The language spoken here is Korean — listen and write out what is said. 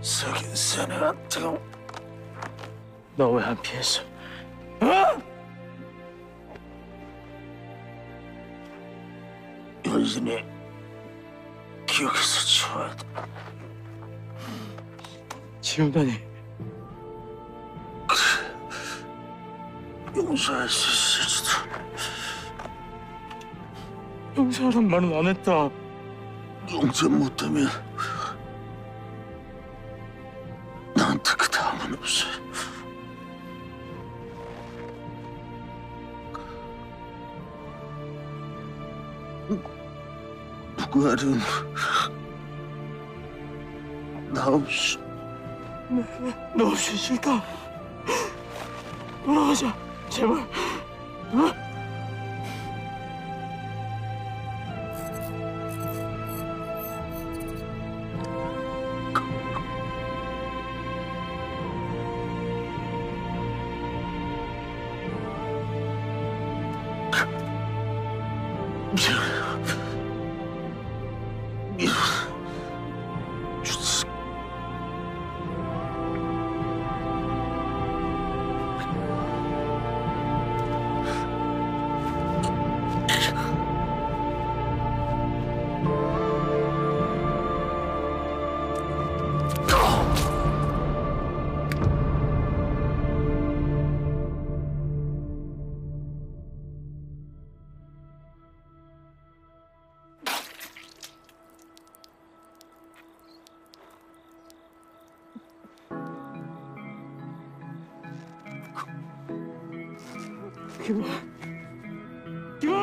석인 사내한테 너왜 안 피했어? 어? 여진이 기억해서 지워야 돼. 지운다니. 용서할 수 있을지도. 용서하란 말은 안 했다. 용서 못하면 나한테 그 다음은 없어. 누구 하려는 나 없이 너 없이 싫다. 돌아가자, 前面哥 기분. 기분!